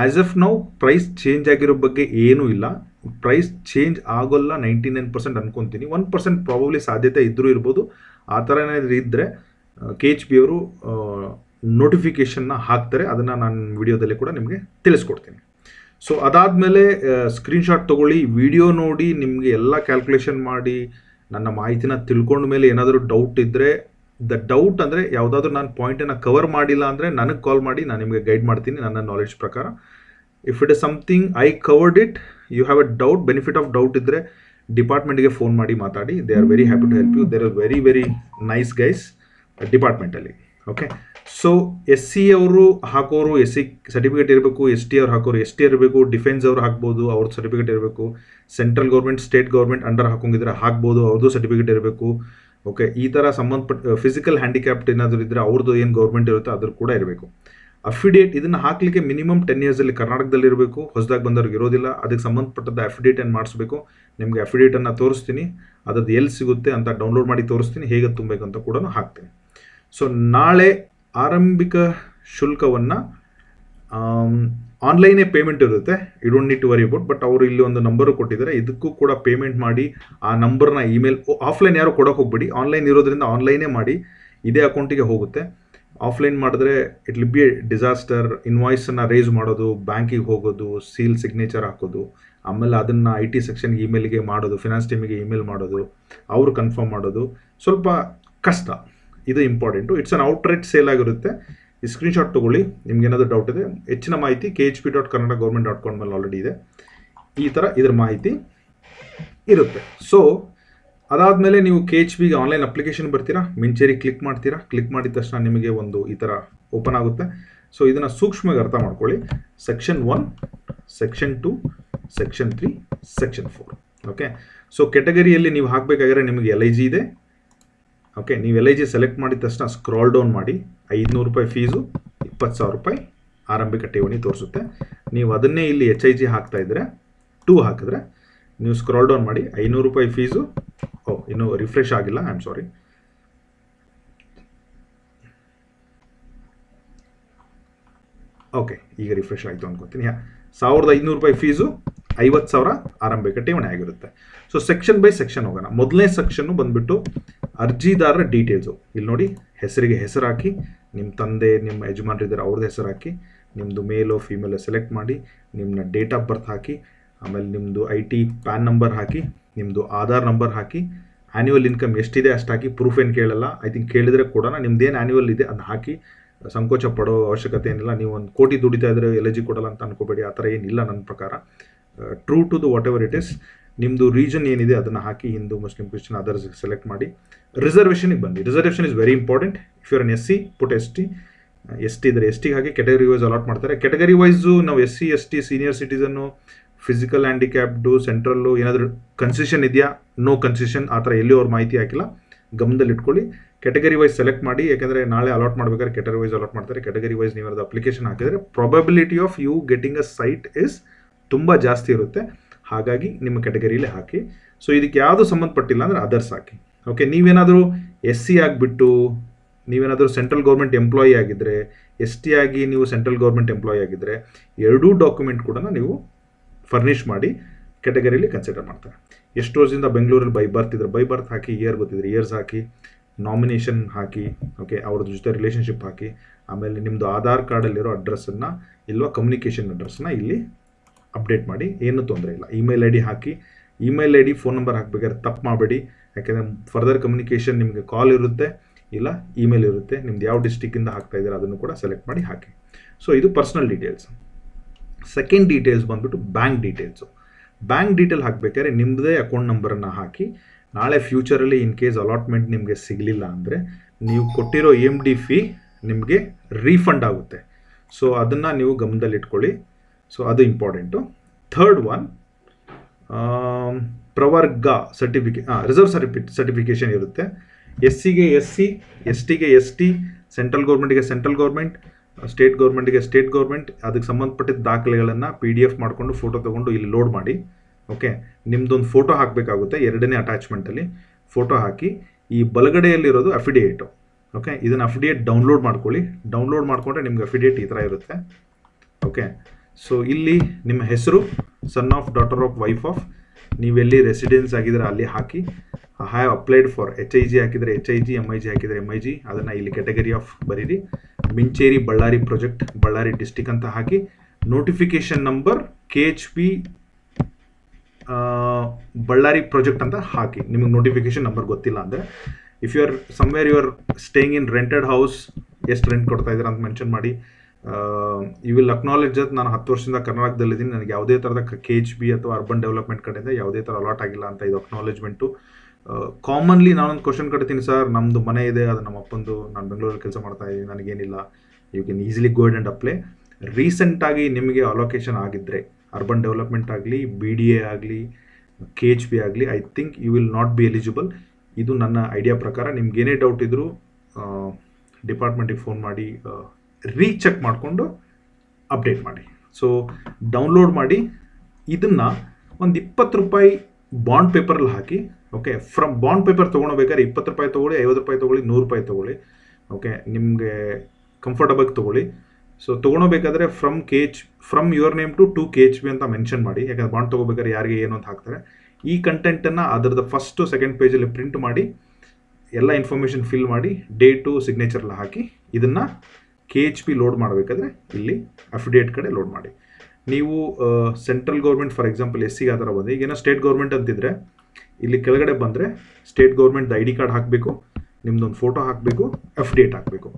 ಆ್ಯಸ್ ಎಫ್ ನಾವು ಪ್ರೈಸ್ ಚೇಂಜ್ ಆಗಿರೋ ಬಗ್ಗೆ ಏನೂ ಇಲ್ಲ. ಪ್ರೈಸ್ ಚೇಂಜ್ ಆಗೋಲ್ಲ ನೈಂಟಿ ನೈನ್ ಪರ್ಸೆಂಟ್ ಅನ್ಕೊತೀನಿ. ಒನ್ ಪರ್ಸೆಂಟ್ ಪ್ರಾಬಬ್ಲಿ ಸಾಧ್ಯತೆ ಇದ್ದರೂ ಇರ್ಬೋದು. ಆ ಥರ ಏನಾದರೂ ಇದ್ದರೆ ಕೆ ಎಚ್ ಪಿ ಅವರು ನೋಟಿಫಿಕೇಷನ್ನ ಹಾಕ್ತಾರೆ. ಅದನ್ನು ನಾನು ವಿಡಿಯೋದಲ್ಲಿ ಕೂಡ ನಿಮಗೆ ತಿಳಿಸ್ಕೊಡ್ತೀನಿ. ಸೊ ಅದಾದಮೇಲೆ ಸ್ಕ್ರೀನ್ಶಾಟ್ ತೊಗೊಳ್ಳಿ ವಿಡಿಯೋ ನೋಡಿ, ನಿಮಗೆ ಎಲ್ಲ ಕ್ಯಾಲ್ಕುಲೇಷನ್ ಮಾಡಿ, ನನ್ನ ಮಾಹಿತಿನ ತಿಳ್ಕೊಂಡ ಮೇಲೆ ಏನಾದರೂ ಡೌಟ್ ಇದ್ದರೆ ದ ಡೌಟ್ ಅಂದರೆ ಯಾವುದಾದ್ರೂ ನಾನು ಪಾಯಿಂಟನ್ನು ಕವರ್ ಮಾಡಿಲ್ಲ ಅಂದರೆ ನನಗೆ ಕಾಲ್ ಮಾಡಿ, ನಾನು ನಿಮಗೆ ಗೈಡ್ ಮಾಡ್ತೀನಿ, ನನ್ನ ನಾಲೆಡ್ಜ್ ಪ್ರಕಾರ. If it is something I covered it you have a doubt benefit of doubt ಇದ್ದರೆ ಡಿಪಾರ್ಟ್ಮೆಂಟ್ಗೆ ಫೋನ್ ಮಾಡಿ ಮಾತಾಡಿ. They are very happy to help you there are very very nice guys ಡಿಪಾರ್ಟ್ಮೆಂಟಲ್ಲಿ okay so S C ಅವರು ಹಾಕೋರು ಎಸ್ ಸಿ ಸರ್ಟಿಫಿಕೇಟ್ ಇರಬೇಕು ಎಸ್ ಟಿ ಅವ್ರು ಹಾಕೋರು ಎಸ್ ಟಿ ಇರಬೇಕು ಡಿಫೆನ್ಸ್ ಅವ್ರು ಹಾಕ್ಬೋದು, ಅವ್ರ ಸರ್ಟಿಫಿಕೇಟ್ ಇರಬೇಕು. Central government state government under ಹಾಕೊಂಡಿದ್ರೆ ಹಾಕ್ಬೋದು ಅವ್ರದ್ದು ಸರ್ಟಿಫಿಕೇಟ್ ಇರಬೇಕು. ಓಕೆ ಈ ಥರ ಸಂಬಂಧಪಟ್ಟ ಫಿಸಿಕಲ್ ಹ್ಯಾಂಡಿಕ್ಯಾಪ್ಟ್ ಏನಾದರೂ ಇದ್ದರೆ ಅವ್ರದ್ದು ಏನು ಗೌರ್ಮೆಂಟ್ ಇರುತ್ತೆ ಅದ್ರ ಕೂಡ ಇರಬೇಕು. ಅಫಿಡೇಟ್ ಇದನ್ನು ಹಾಕಲಿಕ್ಕೆ ಮಿನಿಮಮ್ ಟೆನ್ ಇಯರ್ಸಲ್ಲಿ ಕರ್ನಾಟಕದಲ್ಲಿ ಇರಬೇಕು. ಹೊಸದಾಗಿ ಬಂದವ್ರಿಗೆ ಇರೋದಿಲ್ಲ. ಅದಕ್ಕೆ ಸಂಬಂಧಪಟ್ಟದ ಅಫಿಡೇಟ್ ಏನು ಮಾಡಿಸ್ಬೇಕು? ನಿಮಗೆ ಅಫಿಡೇಟನ್ನು ತೋರಿಸ್ತೀನಿ. ಅದ್ರದ್ದು ಎಲ್ಲಿ ಸಿಗುತ್ತೆ ಅಂತ ಡೌನ್ಲೋಡ್ ಮಾಡಿ ತೋರಿಸ್ತೀನಿ. ಹೇಗೆ ತುಂಬಬೇಕು ಅಂತ ಕೂಡ ಹಾಕ್ತೀನಿ. ಸೊ ನಾಳೆ ಆರಂಭಿಕ ಶುಲ್ಕವನ್ನು ಆನ್ಲೈನೇ ಪೇಮೆಂಟ್ ಇರುತ್ತೆ. You don't need to worry about but ಅವರು ಇಲ್ಲಿ ಒಂದು ನಂಬರು ಕೊಟ್ಟಿದ್ದಾರೆ. ಇದಕ್ಕೂ ಕೂಡ ಪೇಮೆಂಟ್ ಮಾಡಿ, ಆ ನಂಬರ್ನ ಇಮೇಲ್ ಆಫ್ಲೈನ್ ಯಾರು ಕೊಡೋಕೆ ಹೋಗ್ಬೇಡಿ. ಆನ್ಲೈನ್ ಇರೋದ್ರಿಂದ ಆನ್ಲೈನೇ ಮಾಡಿ, ಇದೇ ಅಕೌಂಟಿಗೆ ಹೋಗುತ್ತೆ. ಆಫ್ಲೈನ್ ಮಾಡಿದ್ರೆ ಇಟ್ ಲಿ ಬಿ ಡಿಸಾಸ್ಟರ್ ಇನ್ವಾಯ್ಸನ್ನು ರೇಸ್ ಮಾಡೋದು ಬ್ಯಾಂಕಿಗೆ ಹೋಗೋದು ಸೀಲ್ ಸಿಗ್ನೇಚರ್ ಹಾಕೋದು, ಆಮೇಲೆ ಅದನ್ನು ಐ ಟಿ ಸೆಕ್ಷನ್ಗೆ ಇಮೇಲ್ಗೆ ಮಾಡೋದು ಫಿನಾನ್ಸ್ ಟೀಮಿಗೆ ಇಮೇಲ್ ಮಾಡೋದು, ಅವರು ಕನ್ಫರ್ಮ್ ಮಾಡೋದು. ಸ್ವಲ್ಪ ಕಷ್ಟ. ಇದು important it's an outright sale ಆಗಿರುತ್ತೆ. ಈ ಸ್ಕ್ರೀನ್ಶಾಟ್ ತೊಗೊಳ್ಳಿ. ನಿಮ್ಗೆ ಏನಾದರೂ ಡೌಟ್ ಇದೆ ಹೆಚ್ಚಿನ ಮಾಹಿತಿ K H B dot Kannada government dot com ಮೇಲೆ ಆಲ್ರೆಡಿ ಇದೆ. ಈ ಥರ ಇದ್ರ ಮಾಹಿತಿ ಇರುತ್ತೆ. ಸೊ ಅದಾದಮೇಲೆ ನೀವು ಕೆ ಎಚ್ ಪಿಗೆ ಆನ್ಲೈನ್ ಅಪ್ಲಿಕೇಶನ್ ಬರ್ತೀರಾ? ಮಿಂಚೇರಿ ಕ್ಲಿಕ್ ಮಾಡ್ತೀರಾ? ಕ್ಲಿಕ್ ಮಾಡಿದ ತಕ್ಷಣ ನಿಮಗೆ ಒಂದು ಈ ಥರ ಓಪನ್ ಆಗುತ್ತೆ. ಸೊ ಇದನ್ನು ಸೂಕ್ಷ್ಮವಾಗಿ ಅರ್ಥ ಮಾಡ್ಕೊಳ್ಳಿ. Section one section two section three section four okay so ಕೆಟಗರಿಯಲ್ಲಿ ನೀವು ಹಾಕಬೇಕಾಗಿರೋ ನಿಮಗೆ ಎಲ್ ಐ ಜಿ ಇದೆ. ಓಕೆ ನೀವು ಎಲ್ ಐ ಜಿ ಸೆಲೆಕ್ಟ್ ಮಾಡಿದ ತಕ್ಷಣ ಸ್ಕ್ರಾಲ್ ಡೌನ್ ಮಾಡಿ, ಐದುನೂರು ರೂಪಾಯಿ ಫೀಸು ಇಪ್ಪತ್ತು ಸಾವಿರ ರೂಪಾಯಿ ಆರಂಭಿಕ ಠೇವಣಿ ತೋರಿಸುತ್ತೆ. ನೀವು ಅದನ್ನೇ ಇಲ್ಲಿ ಎಚ್ ಐ ಜಿ ಹಾಕ್ತಾ ಇದ್ದರೆ ಟೂ ಹಾಕಿದ್ರೆ, ನೀವು ಸ್ಕ್ರಾಲ್ ಡೌನ್ ಮಾಡಿ ಐನೂರು ರೂಪಾಯಿ ಫೀಸು ಓ, ಇನ್ನೂ ರಿಫ್ರೆಶ್ ಆಗಿಲ್ಲ ಐ ಆಮ್ ಸಾರಿ ಓಕೆ ಈಗ ರಿಫ್ರೆಶ್ ಆಯಿತು ಅನ್ಕೋತೀನಿ. ಯಾ ಸಾವಿರದ ಐನೂರು ರೂಪಾಯಿ ಫೀಸು ಐವತ್ತು ಸಾವಿರ ಆರಂಭಿಕ ಠೇವಣಿ ಆಗಿರುತ್ತೆ. ಸೊ ಸೆಕ್ಷನ್ ಬೈ ಸೆಕ್ಷನ್ ಹೋಗೋಣ. ಮೊದಲನೇ ಸೆಕ್ಷನ್ನು ಬಂದುಬಿಟ್ಟು ಅರ್ಜಿದಾರರ ಡೀಟೇಲ್ಸು ಇಲ್ಲಿ ನೋಡಿ, ಹೆಸರಿಗೆ ಹೆಸರು ಹಾಕಿ ನಿಮ್ಮ ತಂದೆ ನಿಮ್ಮ ಯಜಮಾನರಿದ್ದಾರೆ ಅವ್ರದ್ದು ಹೆಸರು ಹಾಕಿ ನಿಮ್ಮದು ಮೇಲು ಫೀಮೇಲೋ ಸೆಲೆಕ್ಟ್ ಮಾಡಿ ನಿಮ್ಮನ್ನ ಡೇಟ್ ಆಫ್ ಬರ್ತ್ ಹಾಕಿ, ಆಮೇಲೆ ನಿಮ್ಮದು ಐ ಟಿ ಪ್ಯಾನ್ ನಂಬರ್ ಹಾಕಿ ನಿಮ್ಮದು ಆಧಾರ್ ನಂಬರ್ ಹಾಕಿ ಆ್ಯನ್ಯುವಲ್ ಇನ್ಕಮ್ ಎಷ್ಟಿದೆ ಅಷ್ಟು ಹಾಕಿ ಪ್ರೂಫ್ ಏನು ಕೇಳಲ್ಲ. ಐ ಥಿಂಕ್ ಕೇಳಿದರೆ ಕೂಡ ಏನು ಆ್ಯನ್ಯುವಲ್ ಇದೆ ಅದು ಹಾಕಿ, ಸಂಕೋಚ ಪಡೋ ಅವಶ್ಯಕತೆ ಏನಿಲ್ಲ. ನೀವು ಒಂದು ಕೋಟಿ ದುಡಿತಾ ಇದ್ರೆ ಎಲರ್ಜಿ ಕೊಡಲ್ಲ ಅಂತ ಅನ್ಕೋಬೇಡಿ, ಆ ಥರ ಏನಿಲ್ಲ ನನ್ನ ಪ್ರಕಾರ. True to the whatever it is ನಿಮ್ಮದು ರೀಜನ್ ಏನಿದೆ ಅದನ್ನು ಹಾಕಿ Hindu, Muslim, Christian others select ಮಾಡಿ ರಿಸರ್ವೇಷನಿಗೆ ಬನ್ನಿ. Reservation is very important if your in S C put S T S T ಇದ್ರೆ ಎಸ್ ಟಿಗೆ ಹಾಕಿ ಕೆಟಗರಿ ವೈಸ್ ಅಲಾಟ್ ಮಾಡ್ತಾರೆ. ಕೆಟಗರಿ ವೈಸು ನಾವು S C S T senior citizen physical handicapped central ಏನಾದರೂ ಕನ್ಸೆಷನ್ ಇದೆಯಾ? ನೋ ಕನ್ಸೆಷನ್ ಆ ಥರ ಎಲ್ಲಿ ಅವ್ರ ಮಾಹಿತಿ ಹಾಕಿಲ್ಲ. ಗಮನದಲ್ಲಿ ಇಟ್ಕೊಳ್ಳಿ. ಕೆಟಗರಿ ವೈಸ್ ಸೆಲೆಕ್ಟ್ ಮಾಡಿ. ಯಾಕೆಂದರೆ ನಾಳೆ ಅಲಾಟ್ ಮಾಡಬೇಕಾದ್ರೆ ಕೆಟಗರಿ ವೈಸ್ ಅಲಾಟ್ ಮಾಡ್ತಾರೆ. ಕೆಟಗರಿ ವೈಸ್ ನೀವು ಅದು ಅಪ್ಲಿಕೇಶನ್ ಹಾಕಿದರೆ probability of you getting a site is ತುಂಬ ಜಾಸ್ತಿ ಇರುತ್ತೆ. ಹಾಗಾಗಿ ನಿಮ್ಮ ಕೆಟಗರಿಲೇ ಹಾಕಿ. ಸೊ ಇದಕ್ಕೆ ಯಾವುದು ಸಂಬಂಧಪಟ್ಟಿಲ್ಲ ಅಂದರೆ ಅದರ್ಸ್ ಹಾಕಿ. ಓಕೆ ನೀವೇನಾದರೂ ಎಸ್ ಸಿ ಆಗಿಬಿಟ್ಟು, ನೀವೇನಾದರೂ ಸೆಂಟ್ರಲ್ ಗೌರ್ಮೆಂಟ್ ಎಂಪ್ಲಾಯಿ ಆಗಿದ್ದರೆ ಎಸ್ ಟಿ ಆಗಿ ನೀವು ಸೆಂಟ್ರಲ್ ಗೌರ್ಮೆಂಟ್ ಎಂಪ್ಲಾಯಿ ಆಗಿದ್ದರೆ ಎರಡೂ ಡಾಕ್ಯುಮೆಂಟ್ ಕೂಡ ನೀವು ಫರ್ನಿಷ್ ಮಾಡಿ ಕ್ಯಾಟಗರಿಲಿ ಕನ್ಸಿಡರ್ ಮಾಡ್ತಾರೆ. ಎಷ್ಟು ವರ್ಷದಿಂದ ಬೆಂಗಳೂರಲ್ಲಿ ಬೈ ಬರ್ತ್ ಇದ್ರೆ ಬೈ ಬರ್ತ್ ಹಾಕಿ ಇಯರ್ ಗೊತ್ತಿದ್ರೆ ಇಯರ್ಸ್ ಹಾಕಿ ನಾಮಿನೇಷನ್ ಹಾಕಿ ಓಕೆ ಅವ್ರದ್ದು ಜೊತೆ ರಿಲೇಷನ್ಶಿಪ್ ಹಾಕಿ, ಆಮೇಲೆ ನಿಮ್ಮದು ಆಧಾರ್ ಕಾರ್ಡಲ್ಲಿರೋ ಅಡ್ರೆಸ್ಸನ್ನು ಇಲ್ವಾ ಕಮ್ಯುನಿಕೇಷನ್ ಅಡ್ರೆಸ್ನ ಇಲ್ಲಿ ಅಪ್ಡೇಟ್ ಮಾಡಿ, ಏನೂ ತೊಂದರೆ ಇಲ್ಲ. Email I D hockey email I D phone number ಹಾಕಬೇಕಾದ್ರೆ ತಪ್ಪು ಮಾಡಬೇಡಿ. ಯಾಕೆಂದರೆ ಫರ್ದರ್ ಕಮ್ಯುನಿಕೇಷನ್ ನಿಮಗೆ ಕಾಲ್ ಇರುತ್ತೆ, ಇಲ್ಲ ಇಮೇಲ್ ಇರುತ್ತೆ, ನಿಮ್ದು ಯಾವ ಡಿಸ್ಟಿಕ್ಕಿಂದ ಹಾಕ್ತಾ ಇದ್ದೀರಾ ಅದನ್ನು ಕೂಡ ಸೆಲೆಕ್ಟ್ ಮಾಡಿ ಹಾಕಿ. ಸೊ ಇದು ಪರ್ಸ್ನಲ್ ಡೀಟೇಲ್ಸ್ ಸೆಕೆಂಡ್ ಡೀಟೇಲ್ಸ್ ಬಂದ್ಬಿಟ್ಟು ಬ್ಯಾಂಕ್ ಡೀಟೇಲ್ಸು ಬ್ಯಾಂಕ್ ಡೀಟೇಲ್ ಹಾಕಬೇಕಾದ್ರೆ ನಿಮ್ಮದೇ ಅಕೌಂಟ್ ನಂಬರನ್ನು ಹಾಕಿ, ನಾಳೆ ಫ್ಯೂಚರಲ್ಲಿ ಇನ್ ಕೇಸ್ ಅಲಾಟ್ಮೆಂಟ್ ನಿಮಗೆ ಸಿಗಲಿಲ್ಲ ಅಂದರೆ ನೀವು ಕೊಟ್ಟಿರೋ ಎಂ ಡಿ ಫೀ ನಿಮಗೆ ರೀಫಂಡ್ ಆಗುತ್ತೆ. ಸೊ ಅದನ್ನು ನೀವು ಗಮನದಲ್ಲಿಟ್ಕೊಳ್ಳಿ. ಸೊ ಅದು ಇಂಪಾರ್ಟೆಂಟು ಥರ್ಡ್ ಒನ್ ಪ್ರವರ್ಗ ಸರ್ಟಿಫಿಕೇ ರಿಸರ್ವ್ ಸರ್ಟಿಫಿ ಸರ್ಟಿಫಿಕೇಷನ್ ಇರುತ್ತೆ. ಎಸ್ ಸಿಗೆ ಎಸ್ ಸಿ ಎಸ್ ಟಿಗೆ ಎಸ್ ಟಿ ಸೆಂಟ್ರಲ್ ಗೌರ್ಮೆಂಟ್ಗೆ ಸೆಂಟ್ರಲ್ ಗೌರ್ಮೆಂಟ್ ಸ್ಟೇಟ್ ಗೌರ್ಮೆಂಟ್ಗೆ ಸ್ಟೇಟ್ ಗೌರ್ಮೆಂಟ್ ಅದಕ್ಕೆ ಸಂಬಂಧಪಟ್ಟಿದ್ದ ದಾಖಲೆಗಳನ್ನು ಪಿ ಡಿ ಎಫ್ ಮಾಡಿಕೊಂಡು ಫೋಟೋ ತೊಗೊಂಡು ಇಲ್ಲಿ ಲೋಡ್ ಮಾಡಿ. ಓಕೆ ನಿಮ್ಮದೊಂದು ಫೋಟೋ ಹಾಕಬೇಕಾಗುತ್ತೆ ಎರಡನೇ ಅಟ್ಯಾಚ್ಮೆಂಟಲ್ಲಿ ಫೋಟೋ ಹಾಕಿ, ಈ ಬಲಗಡೆಯಲ್ಲಿರೋದು ಅಫಿಡಿಯೇಟು ಓಕೆ ಇದನ್ನು ಅಫಿಡಿಯೇಟ್ ಡೌನ್ಲೋಡ್ ಮಾಡ್ಕೊಳ್ಳಿ. ಡೌನ್ಲೋಡ್ ಮಾಡಿಕೊಂಡ್ರೆ ನಿಮ್ಗೆ ಅಫಿಡಿಯೇಟ್ ಈ ಥರ ಇರುತ್ತೆ. ಓಕೆ ಸೊ ಇಲ್ಲಿ ನಿಮ್ಮ ಹೆಸರು son of daughter of wife of ನೀವೆಲ್ಲಿ ರೆಸಿಡೆನ್ಸ್ ಆಗಿದ್ರೆ ಅಲ್ಲಿ ಹಾಕಿ have applied for H I G ಹಾಕಿದರೆ H I G M I G ಹಾಕಿದರೆ ಎಂ ಐ ಜಿ ಅದನ್ನು ಇಲ್ಲಿ ಕ್ಯಾಟಗರಿ ಆಫ್ ಬರೀರಿ. ಮಿಂಚೇರಿ ಬಳ್ಳಾರಿ ಪ್ರಾಜೆಕ್ಟ್ ಬಳ್ಳಾರಿ ಡಿಸ್ಟಿಕ್ ಅಂತ ಹಾಕಿ notification number K H P Ballari project ಅಂತ ಹಾಕಿ. ನಿಮಗೆ ನೋಟಿಫಿಕೇಶನ್ ನಂಬರ್ ಗೊತ್ತಿಲ್ಲ ಅಂದರೆ if you are somewhere you are staying in rented house ಎಷ್ಟು ರೆಂಟ್ ಕೊಡ್ತಾ ಇದ್ದೀರಾ ಅಂತ ಮೆನ್ಷನ್ ಮಾಡಿ. ಯು ವಿಲ್ ಅಕ್ನಾಲೆಜ್ ಅದು ನಾನು ಹತ್ತು ವರ್ಷದಿಂದ ಕರ್ನಾಟಕದಲ್ಲಿದ್ದೀನಿ. ನನಗೆ ಯಾವುದೇ ಥರದ ಕೆ ಎಚ್ ಬಿ ಅಥವಾ ಅರ್ಬನ್ ಡೆವಲಪ್ಮೆಂಟ್ ಕಡೆಯಿಂದ ಯಾವುದೇ ಥರ ಅಲಾಟ್ ಆಗಿಲ್ಲ ಅಂತ ಇದು ಅಕ್ನಾಲೇಜ್ಮೆಂಟು ಕಾಮನ್ಲಿ ನಾನೊಂದು ಕ್ವಶನ್ ಕಟ್ತೀನಿ ಸರ್ ನಮ್ಮದು ಮನೆ ಇದೆ, ಅದು ನಮ್ಮ ಅಪ್ಪಂದು ನಾನು ಬೆಂಗಳೂರಲ್ಲಿ ಕೆಲಸ ಮಾಡ್ತಾ ಇದ್ದೀನಿ, ನನಗೇನಿಲ್ಲ. You can easily gold and apply ರೀಸೆಂಟಾಗಿ ನಿಮಗೆ ಅಲೋಕೇಶನ್ ಆಗಿದ್ದರೆ ಅರ್ಬನ್ ಡೆವಲಪ್ಮೆಂಟ್ ಆಗಲಿ ಬಿ ಡಿ ಎ ಆಗಲಿ ಕೆ ಎಚ್ ಬಿ ಆಗಲಿ I think you will not be eligible ಇದು ನನ್ನ ಐಡಿಯಾ ಪ್ರಕಾರ ನಿಮ್ಗೆ ಏನೇ ಡೌಟ್ ಇದ್ದರೂ ಡಿಪಾರ್ಟ್ಮೆಂಟಿಗೆ ಫೋನ್ ಮಾಡಿ ರೀಚೆಕ್ ಮಾಡಿಕೊಂಡು ಅಪ್ಡೇಟ್ ಮಾಡಿ. ಸೊ ಡೌನ್ಲೋಡ್ ಮಾಡಿ. ಇದನ್ನು ಒಂದು ಇಪ್ಪತ್ತು ರೂಪಾಯಿ ಬಾಂಡ್ ಪೇಪರಲ್ಲಿ ಹಾಕಿ ಓಕೆ ಫ್ರಮ್ ಬಾಂಡ್ ಪೇಪರ್ ತೊಗೊಳ್ಬೇಕಾದ್ರೆ ಇಪ್ಪತ್ತು ರೂಪಾಯಿ ತೊಗೊಳ್ಳಿ, ಐವತ್ತು ರೂಪಾಯಿ ತೊಗೊಳ್ಳಿ, ನೂರು ರೂಪಾಯಿ ತೊಗೊಳ್ಳಿ ಓಕೆ ನಿಮಗೆ ಕಂಫರ್ಟಬಲ್ ತೊಗೊಳ್ಳಿ. So ತೊಗೊಳಬೇಕಾದ್ರೆ from K H from your name to to K H B ಅಂತ ಮೆನ್ಷನ್ ಮಾಡಿ. ಯಾಕಂದ್ರೆ ಬಾಂಡ್ ತೊಗೋಬೇಕಾದ್ರೆ ಯಾರಿಗೆ ಏನು ಅಂತ ಹಾಕ್ತಾರೆ. ಈ ಕಂಟೆಂಟನ್ನು ಅದರದ್ದು ಫಸ್ಟು ಸೆಕೆಂಡ್ ಪೇಜಲ್ಲಿ ಪ್ರಿಂಟ್ ಮಾಡಿ, ಎಲ್ಲ ಇನ್ಫಾರ್ಮೇಷನ್ ಫಿಲ್ ಮಾಡಿ ಡೇಟು ಸಿಗ್ನೇಚರ್ಲ್ಲ ಹಾಕಿ, ಇದನ್ನು ಕೆ ಎಚ್ ಪಿ ಲೋಡ್ ಮಾಡಬೇಕಾದ್ರೆ ಇಲ್ಲಿ ಅಫಿಡೇಟ್ ಕಡೆ ಲೋಡ್ ಮಾಡಿ. ನೀವು central government for example S ಸಿಗೆ ಆ ಥರ ಬಂದರೆ ಈಗೇನೋ ಸ್ಟೇಟ್ ಗೌರ್ಮೆಂಟ್ ಅಂತಿದ್ರೆ, ಇಲ್ಲಿ ಕೆಳಗಡೆ ಬಂದರೆ ಸ್ಟೇಟ್ ಗೌರ್ಮೆಂಟ್ದು ಐ ಡಿ ಕಾರ್ಡ್ ಹಾಕಬೇಕು ನಿಮ್ದೊಂದು ಫೋಟೋ ಹಾಕಬೇಕು ಅಫಿಡೇಟ್ ಹಾಕಬೇಕು.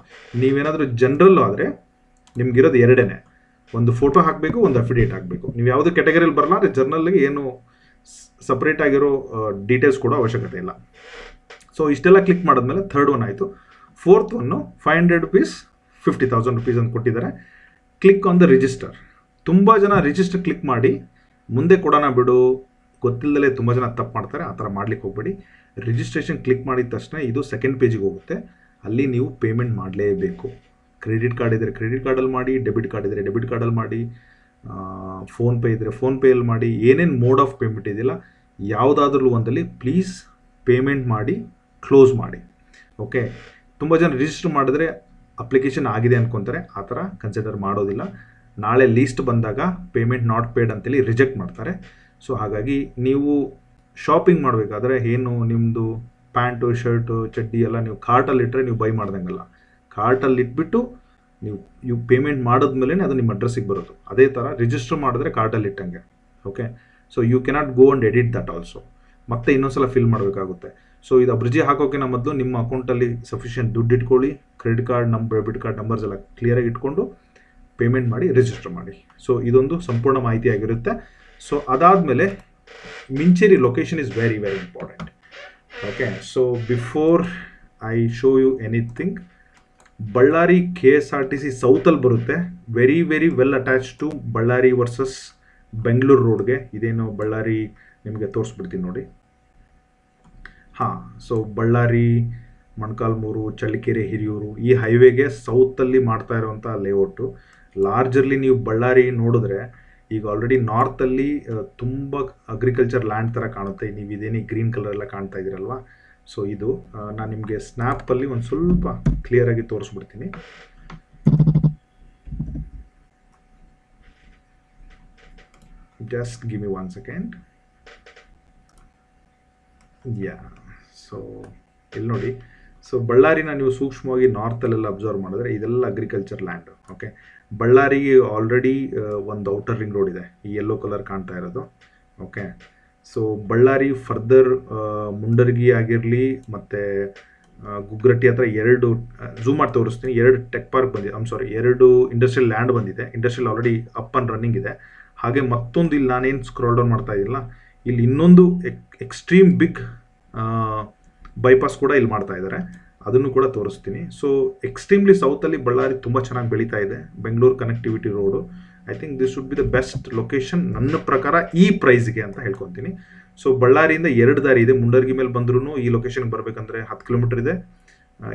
ನೀವೇನಾದರೂ ಜನರಲ್ಲು ಆದರೆ ನಿಮ್ಗಿರೋದು ಎರಡೇ ಒಂದು ಫೋಟೋ ಹಾಕಬೇಕು, ಒಂದು ಅಫಿಡೇಟ್ ಹಾಕಬೇಕು. ನೀವು ಯಾವುದೇ ಕೆಟಗರಿಯಲ್ಲಿ ಬರಲ್ಲ ಅಂದರೆ ಜರ್ನಲ್ಗೆ ಏನು ಸಪ್ರೇಟ್ ಆಗಿರೋ ಡೀಟೇಲ್ಸ್ ಕೊಡೋ ಅವಶ್ಯಕತೆ ಇಲ್ಲ. ಸೊ ಇಷ್ಟೆಲ್ಲ ಕ್ಲಿಕ್ ಮಾಡಿದ್ಮೇಲೆ ಥರ್ಡ್ ಒನ್ ಆಯಿತು. Fourth one five hundred rupees fifty thousand rupees ಅಂತ ಕೊಟ್ಟಿದ್ದಾರೆ. ಕ್ಲಿಕ್ ಆನ್ ದ ರಿಜಿಸ್ಟರ್ ತುಂಬ ಜನ ರಿಜಿಸ್ಟರ್ ಕ್ಲಿಕ್ ಮಾಡಿ, ಮುಂದೆ ಕೊಡೋಣ ಬಿಡು ಗೊತ್ತಿಲ್ಲದಲೇ ತುಂಬ ಜನ ತಪ್ಪು ಮಾಡ್ತಾರೆ, ಆ ಥರ ಮಾಡ್ಲಿಕ್ಕೆ ಹೋಗಬೇಡಿ. ರಿಜಿಸ್ಟ್ರೇಷನ್ ಕ್ಲಿಕ್ ಮಾಡಿದ ತಕ್ಷಣ ಇದು ಸೆಕೆಂಡ್ ಪೇಜಿಗೆ ಹೋಗುತ್ತೆ. ಅಲ್ಲಿ ನೀವು ಪೇಮೆಂಟ್ ಮಾಡಲೇಬೇಕು. ಕ್ರೆಡಿಟ್ ಕಾರ್ಡ್ ಇದ್ದರೆ ಕ್ರೆಡಿಟ್ ಕಾರ್ಡಲ್ಲಿ ಮಾಡಿ ಡೆಬಿಟ್ ಕಾರ್ಡ್ ಇದ್ದರೆ ಡೆಬಿಟ್ ಕಾರ್ಡಲ್ಲಿ ಮಾಡಿ ಫೋನ್ಪೇ ಇದ್ದರೆ ಫೋನ್ಪೇಯಲ್ಲಿ ಮಾಡಿ, ಏನೇನು ಮೋಡ್ ಆಫ್ ಪೇಮೆಂಟ್ ಇದೆಯಲ್ಲ ಯಾವುದಾದ್ರೂ ಒಂದಲ್ಲಿ ಪ್ಲೀಸ್ ಪೇಮೆಂಟ್ ಮಾಡಿ ಕ್ಲೋಸ್ ಮಾಡಿ. ಓಕೆ ತುಂಬ ಜನ ರಿಜಿಸ್ಟರ್ ಮಾಡಿದ್ರೆ ಅಪ್ಲಿಕೇಶನ್ ಆಗಿದೆ ಅಂದ್ಕೊತಾರೆ ಆ ಥರ ಕನ್ಸಿಡರ್ ಮಾಡೋದಿಲ್ಲ. ನಾಳೆ ಲೀಸ್ಟ್ ಬಂದಾಗ ಪೇಮೆಂಟ್ ನಾಟ್ ಪೇಡ್ ಅಂತೇಳಿ ರಿಜೆಕ್ಟ್ ಮಾಡ್ತಾರೆ. ಸೊ ಹಾಗಾಗಿ ನೀವು ಶಾಪಿಂಗ್ ಮಾಡಬೇಕಾದ್ರೆ ಏನು ನಿಮ್ಮದು ಪ್ಯಾಂಟು, ಶರ್ಟು, ಚಡ್ಡಿ ಎಲ್ಲ ನೀವು ಕಾರ್ಟಲ್ಲಿ ಇಟ್ಟರೆ ನೀವು ಬೈ ಮಾಡ್ದಂಗಲ್ಲ. ಕಾರ್ಟಲ್ಲಿ ಇಟ್ಬಿಟ್ಟು ನೀವು ನೀವು ಪೇಮೆಂಟ್ ಮಾಡಿದ್ಮೇಲೆ ಅದು ನಿಮ್ಮ ಅಡ್ರೆಸ್ಸಿಗೆ ಬರೋದು. ಅದೇ ಥರ ರಿಜಿಸ್ಟರ್ ಮಾಡಿದ್ರೆ ಕಾರ್ಟಲ್ಲಿ ಇಟ್ಟಂಗೆ. Okay so you cannot go and edit that also ಮತ್ತೆ ಇನ್ನೊಂದ್ಸಲ ಫಿಲ್ ಮಾಡಬೇಕಾಗುತ್ತೆ. ಸೊ ಇದು ಅಬ್ರಿಜಿ ಹಾಕೋಕ್ಕಿಂತ ಮೊದಲು ನಿಮ್ಮ ಅಕೌಂಟಲ್ಲಿ ಸಫಿಷಿಯೆಂಟ್ ದುಡ್ಡು ಇಟ್ಕೊಳ್ಳಿ credit card number debit card numbers ಎಲ್ಲ ಕ್ಲಿಯರಾಗಿ ಇಟ್ಕೊಂಡು ಪೇಮೆಂಟ್ ಮಾಡಿ ರಿಜಿಸ್ಟರ್ ಮಾಡಿ. ಸೊ ಇದೊಂದು ಸಂಪೂರ್ಣ ಮಾಹಿತಿ ಆಗಿರುತ್ತೆ. ಸೊ ಅದಾದಮೇಲೆ Mincheri location is very very important okay so before I show you anything Ballari K S R T C ಸೌತಲ್ಲಿ ಬರುತ್ತೆ. Very very well attach to Ballari versus Bengaluru ರೋಡ್ಗೆ ಇದೇನು ಬಳ್ಳಾರಿ ನಿಮಗೆ ತೋರಿಸ್ಬಿಡ್ತೀನಿ ನೋಡಿ. ಹಾಂ ಸೊ ಬಳ್ಳಾರಿ, ಮೊಣಕಾಲ್ಮೂರು, ಚಳ್ಳಕೆರೆ ಹಿರಿಯೂರು ಈ ಹೈವೇಗೆ ಸೌತಲ್ಲಿ ಮಾಡ್ತಾ ಇರುವಂಥ ಲೇಔಟು ಲಾರ್ಜರ್ಲಿ ನೀವು ಬಳ್ಳಾರಿ ನೋಡಿದ್ರೆ ಈಗ ಆಲ್ರೆಡಿ ನಾರ್ತಲ್ಲಿ ತುಂಬ ಅಗ್ರಿಕಲ್ಚರ್ ಲ್ಯಾಂಡ್ ಥರ ಕಾಣುತ್ತೆ. ನೀವು ಇದೇನೇ ಗ್ರೀನ್ ಕಲರ್ ಎಲ್ಲ ಕಾಣ್ತಾ ಇದ್ದೀರಲ್ವ? ಸೊ ಇದು ನಾನು ನಿಮಗೆ ಸ್ನ್ಯಾಪಲ್ಲಿ ಒಂದು ಸ್ವಲ್ಪ ಕ್ಲಿಯರಾಗಿ ತೋರಿಸ್ಬಿಡ್ತೀನಿ. Just give me one second yeah so ಇಲ್ಲಿ ನೋಡಿ. ಸೊ ಬಳ್ಳಾರಿನ ನೀವು ಸೂಕ್ಷ್ಮವಾಗಿ ನಾರ್ತಲ್ಲೆಲ್ಲ ಅಬ್ಸರ್ವ್ ಮಾಡಿದ್ರೆ ಇದೆಲ್ಲ ಅಗ್ರಿಕಲ್ಚರ್ ಲ್ಯಾಂಡ್ ಓಕೆ ಬಳ್ಳಾರಿಗೆ ಆಲ್ರೆಡಿ ಒಂದು ಔಟರ್ ರಿಂಗ್ ರೋಡ್ ಇದೆ, ಈ ಯೆಲ್ಲೋ ಕಲರ್ ಕಾಣ್ತಾ ಇರೋದು okay so Ballari further Mundargi ಆಗಿರಲಿ, ಮತ್ತು ಗುಗ್ರಟ್ಟಿ ಹತ್ರ ಎರಡು ಝೂಮ್ ಮಾಡಿ ತೋರಿಸ್ತೀನಿ. ಎರಡು ಟೆಕ್ ಪಾರ್ಕ್ ಬಂದಿದೆ ಐಮ್ ಸಾರಿ ಎರಡು ಇಂಡಸ್ಟ್ರಿಯಲ್ ಲ್ಯಾಂಡ್ ಬಂದಿದೆ. Industrial already up and running ಇದೆ. ಹಾಗೆ ಮತ್ತೊಂದು ಇಲ್ಲಿ ನಾನೇನು ಸ್ಕ್ರೋಲ್ ಡೌನ್ ಮಾಡ್ತಾ ಇದ್ದಿಲ್ಲ ಇಲ್ಲಿ ಇನ್ನೊಂದು ಎಕ್ಸ್ಟ್ರೀಮ್ ಬಿಗ್ ಬೈಪಾಸ್ ಕೂಡ ಇಲ್ಲಿ ಮಾಡ್ತಾ ಇದ್ದಾರೆ ಅದನ್ನು ಕೂಡ ತೋರಿಸ್ತೀನಿ. ಸೊ ಎಕ್ಸ್ಟ್ರೀಮ್ಲಿ ಸೌತಲ್ಲಿ ಬಳ್ಳಾರಿ ತುಂಬ ಚೆನ್ನಾಗಿ ಬೆಳೀತಾ ಇದೆ. Bengaluru connectivity road I think this should be the best location ನನ್ನ ಪ್ರಕಾರ ಈ ಪ್ರೈಸ್ಗೆ ಅಂತ ಹೇಳ್ಕೊತೀನಿ. ಸೊ ಬಳ್ಳಾರಿಯಿಂದ ಎರಡು ದಾರಿ ಇದೆ. ಮುಂಡರ್ಗಿ ಮೇಲೆ ಬಂದ್ರೂ ಈ ಲೊಕೇಶನ್ಗೆ ಬರಬೇಕಂದ್ರೆ ಹತ್ತು ಕಿಲೋಮೀಟರ್ ಇದೆ.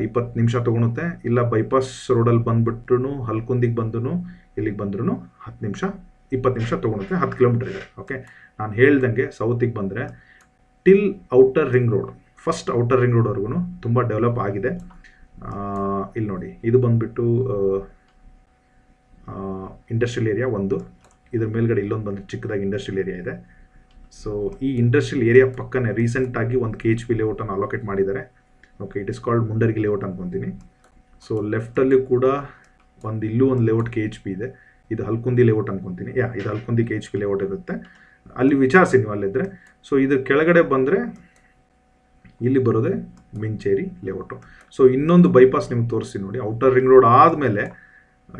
ಇಪ್ಪತ್ತು ನಿಮಿಷ ತೊಗೊಳುತ್ತೆ. ಇಲ್ಲ ಬೈಪಾಸ್ ರೋಡಲ್ಲಿ ಬಂದ್ಬಿಟ್ಟು ಹಲ್ಕುಂದಿಗೆ ಬಂದು ಇಲ್ಲಿಗೆ ಬಂದ್ರೂ ಹತ್ತು ನಿಮಿಷ ಇಪ್ಪತ್ತು ನಿಮಿಷ ತೊಗೊಳುತ್ತೆ, ಹತ್ತು ಕಿಲೋಮೀಟರ್ ಇದೆ. ಓಕೆ ನಾನು ಹೇಳ್ದಂಗೆ ಸೌತಿಗೆ ಬಂದರೆ till outer ring road, first outer ring ರೋಡ್ವರೆಗೂ ತುಂಬ ಡೆವಲಪ್ ಆಗಿದೆ. ಇಲ್ಲಿ ನೋಡಿ, ಇದು ಬಂದುಬಿಟ್ಟು ಇಂಡಸ್ಟ್ರಿಯಲ್ ಏರಿಯಾ ಒಂದು. ಇದ್ರ ಮೇಲ್ಗಡೆ ಇಲ್ಲೊಂದು ಬಂದು ಚಿಕ್ಕದಾಗಿ ಇಂಡಸ್ಟ್ರಿಯಲ್ ಏರಿಯಾ ಇದೆ. ಸೊ ಈ ಇಂಡಸ್ಟ್ರಿಯಲ್ ಏರಿಯಾ ಪಕ್ಕನೇ ರೀಸೆಂಟಾಗಿ ಒಂದು ಕೆ ಎಚ್ ಪಿ ಲೇಔಟನ್ನು ಅಲೋಕೇಟ್ ಮಾಡಿದ್ದಾರೆ. Okay it is called Mundargi layout ಅನ್ಕೊತೀನಿ ಸೊ ಲೆಫ್ಟಲ್ಲಿ ಕೂಡ ಒಂದು ಇಲ್ಲೂ ಒಂದು ಲೇಔಟ್ ಕೆ ಎಚ್ ಪಿ ಇದೆ. ಇದು ಹಲ್ಕುಂದಿ ಲೇಔಟ್ ಅನ್ಕೊಂತೀನಿ. ಯಾ, ಇದು Halkundi K H P layout ಇರುತ್ತೆ. ಅಲ್ಲಿ ವಿಚಾರಿಸಿ ನೀವು ಅಲ್ಲಿದ್ದರೆ ಸೊ ಇದು ಕೆಳಗಡೆ ಬಂದರೆ ಇಲ್ಲಿ ಬರೋದೇ ಮಿಂಚೇರಿ ಲೇಔಟು ಸೊ ಇನ್ನೊಂದು ಬೈಪಾಸ್ ನಿಮ್ಗೆ ತೋರಿಸ್ತೀನಿ ನೋಡಿ. ಔಟರ್ ರಿಂಗ್ ರೋಡ್ ಆದಮೇಲೆ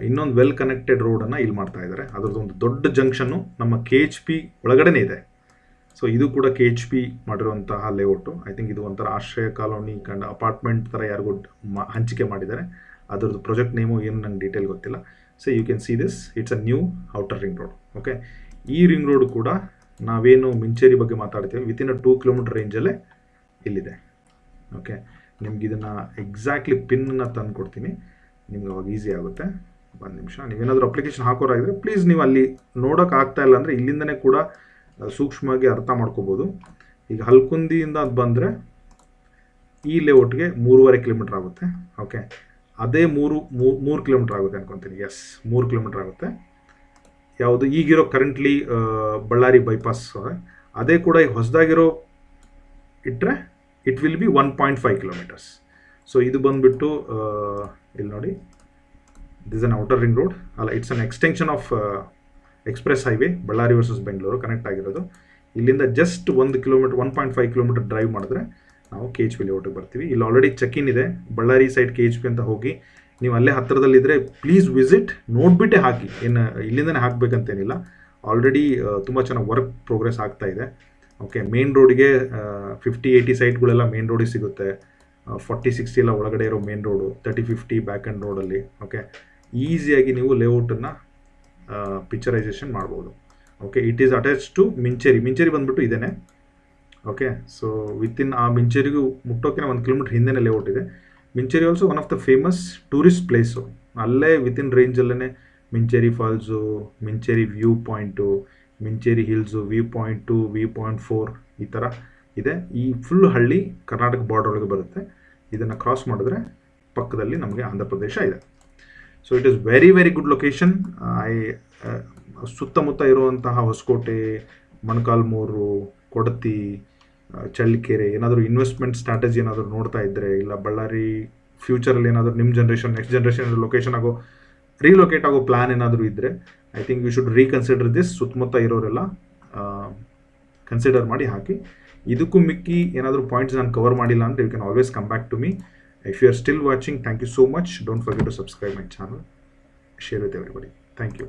ಇನ್ನೊಂದು ವೆಲ್ ಕನೆಕ್ಟೆಡ್ ರೋಡನ್ನು ಇಲ್ಲಿ ಮಾಡ್ತಾ ಇದ್ದಾರೆ ಅದರದ್ದು ಒಂದು ದೊಡ್ಡ ಜಂಕ್ಷನ್ನು ನಮ್ಮ ಕೆ ಎಚ್ ಪಿ ಒಳಗಡೆನೇ ಇದೆ. ಸೊ ಇದು ಕೂಡ ಕೆ ಎಚ್ ಪಿ ಮಾಡಿರುವಂತಹ ಲೇಔಟು ಐ ಥಿಂಕ್ ಇದು ಒಂಥರ ಆಶ್ರಯ ಕಾಲೋನಿ ಕಂಡ ಅಪಾರ್ಟ್ಮೆಂಟ್ ಥರ ಯಾರಿಗೂ ಹಂಚಿಕೆ ಮಾಡಿದ್ದಾರೆ. ಅದರದ್ದು ಪ್ರಾಜೆಕ್ಟ್ ನೇಮು ಏನು ನಂಗೆ ಡೀಟೇಲ್ ಗೊತ್ತಿಲ್ಲ. So you can see this it's a new outer ring road okay ಈ ರಿಂಗ್ ರೋಡ್ ಕೂಡ ನಾವೇನು ಮಿಂಚೇರಿ ಬಗ್ಗೆ ಮಾತಾಡ್ತೀವಿ. ವಿತಿನ್ ಅ ಟೂ ಕಿಲೋಮೀಟರ್ ರೇಂಜಲ್ಲೇ ಇಲ್ಲಿದೆ. ಓಕೆ ನಿಮ್ಗೆ ಇದನ್ನು ಎಕ್ಸಾಕ್ಟ್ಲಿ ಪಿನ್ನ ತಂದು ಕೊಡ್ತೀನಿ. ನಿಮ್ಗೆ ಅವಾಗ ಈಸಿ ಆಗುತ್ತೆ. ಒಂದು ನಿಮಿಷ. ನೀವೇನಾದರೂ ಅಪ್ಲಿಕೇಶನ್ ಹಾಕೋರಾಗಿದ್ರೆ ಪ್ಲೀಸ್ ನೀವು ಅಲ್ಲಿ ನೋಡೋಕೆ ಆಗ್ತಾ ಇಲ್ಲ ಅಂದರೆ ಇಲ್ಲಿಂದನೇ ಕೂಡ ಸೂಕ್ಷ್ಮವಾಗಿ ಅರ್ಥ ಮಾಡ್ಕೋಬೋದು. ಈಗ ಹಲ್ಕುಂದಿಯಿಂದ ಅದು ಬಂದರೆ ಈ ಲೇಔಟ್ಗೆ ಮೂರುವರೆ ಕಿಲೋಮೀಟ್ರ್ ಆಗುತ್ತೆ. ಓಕೆ ಅದೇ ಮೂರು ಮೂರು ಕಿಲೋಮೀಟ್ರ್ ಆಗುತ್ತೆ ಅನ್ಕೊತೀನಿ. ಎಸ್ ಮೂರು ಕಿಲೋಮೀಟ್ರ್ ಆಗುತ್ತೆ. ಯಾವುದು, ಈಗಿರೋ ಕರೆಂಟ್ಲಿ ಬಳ್ಳಾರಿ ಬೈಪಾಸ್ ಅದೇ ಕೂಡ ಈ ಹೊಸದಾಗಿರೋ ಇಟ್ಟರೆ it will be one point five kilometres so ಇದು ಬಂದುಬಿಟ್ಟು ಇಲ್ಲಿ ನೋಡಿ. This an outer ring road ಅಲ್ಲ it's an extension of express highway Ballari versus Bengaluru connect ಆಗಿರೋದು. ಇಲ್ಲಿಂದ ಜಸ್ಟ್ ಒಂದು kilometre one point five kilometre drive ಮಾಡಿದ್ರೆ ನಾವು ಕೆ ಎಚ್ ಪಿ ಲೇಔಟಿಗೆ ಬರ್ತೀವಿ. ಇಲ್ಲಿ ಆಲ್ರೆಡಿ ಚೆಕ್ ಇನ್ ಇದೆ. Ballari side K H P ಅಂತ ಹೋಗಿ ನೀವು ಅಲ್ಲೇ ಹತ್ತಿರದಲ್ಲಿದ್ದರೆ ಪ್ಲೀಸ್ ವಿಸಿಟ್ ನೋಡಿಬಿಟ್ಟೆ ಹಾಕಿ. ಏನು, ಇಲ್ಲಿಂದನೇ ಹಾಕಬೇಕಂತೇನಿಲ್ಲ. ಆಲ್ರೆಡಿ ತುಂಬ ಚೆನ್ನಾಗಿ ವರ್ಕ್ ಪ್ರೋಗ್ರೆಸ್ ಆಗ್ತಾ ಇದೆ. ಓಕೆ ಮೇನ್ ರೋಡ್ಗೆ ಫಿಫ್ಟಿ ಏಯ್ಟಿ ಸೈಟ್ಗಳೆಲ್ಲ ಮೇನ್ ರೋಡಿಗೆ ಸಿಗುತ್ತೆ. ಫಾರ್ಟಿ ಸಿಕ್ಸ್ಟಿ ಎಲ್ಲ ಒಳಗಡೆ ಇರೋ main road thirty fifty back and ರೋಡಲ್ಲಿ ಓಕೆ ಈಸಿಯಾಗಿ ನೀವು ಲೇಔಟನ್ನು ಪಿಕ್ಚರೈಸೇಷನ್ ಮಾಡ್ಬೋದು. Okay it is attach to Mincheri Mincheri ಬಂದ್ಬಿಟ್ಟು ಇದೇನೆ. ಓಕೆ ಸೊ ವಿತಿನ್ ಆ ಮಿಂಚೇರಿಗೂ ಮುಟ್ಟೋಕೆ ಒಂದು ಕಿಲೋಮೀಟ್ರ್ ಹಿಂದೆನೇ ಲೇಔಟ್ ಇದೆ Mincheri also one of the famous tourist place ಅಲ್ಲೇ within ರೇಂಜಲ್ಲೇ Mincheri falls Mincheri view point Mincheri hills view point two view point four ಈ ಥರ ಇದೆ. ಈ ಫುಲ್ ಹಳ್ಳಿ ಕರ್ನಾಟಕ ಬಾರ್ಡರ್ ಒಳಗೆ ಬರುತ್ತೆ. ಇದನ್ನು ಕ್ರಾಸ್ ಮಾಡಿದ್ರೆ ಪಕ್ಕದಲ್ಲಿ ನಮಗೆ ಆಂಧ್ರ ಪ್ರದೇಶ ಇದೆ. So it is very very good location I ಸುತ್ತಮುತ್ತ ಇರುವಂತಹ ಹೊಸಕೋಟೆ, ಮೊಣಕಾಲ್ಮೂರು, ಕೊಡತಿ ಚಳ್ಳಕೆರೆ, ಏನಾದರೂ ಇನ್ವೆಸ್ಟ್ಮೆಂಟ್ ಸ್ಟ್ರಾಟಜಿ ಏನಾದರೂ ನೋಡ್ತಾ ಇದ್ದರೆ ಇಲ್ಲ ಬಳ್ಳಾರಿ ಫ್ಯೂಚರಲ್ಲಿ ಏನಾದರೂ ನಿಮ್ಮ ಜನ್ರೇಷನ್ ನೆಕ್ಸ್ಟ್ ಜನ್ರೇಷನ್ ಲೊಕೇಶನ್ ಆಗೋ ರೀಲೊಕೇಟ್ ಆಗೋ ಪ್ಲ್ಯಾನ್ ಏನಾದರೂ ಇದ್ದರೆ I think you should reconsider this ಸುತ್ತಮುತ್ತ ಇರೋರೆಲ್ಲ ಕನ್ಸಿಡರ್ ಮಾಡಿ ಹಾಕಿ. ಇದಕ್ಕೂ ಮಿಕ್ಕಿ ಏನಾದರೂ ಪಾಯಿಂಟ್ಸ್ ನಾನು ಕವರ್ ಮಾಡಿಲ್ಲ ಅಂದರೆ you can always come back to me if you are still watching thank you so much don't forget to subscribe my channel share with everybody thank you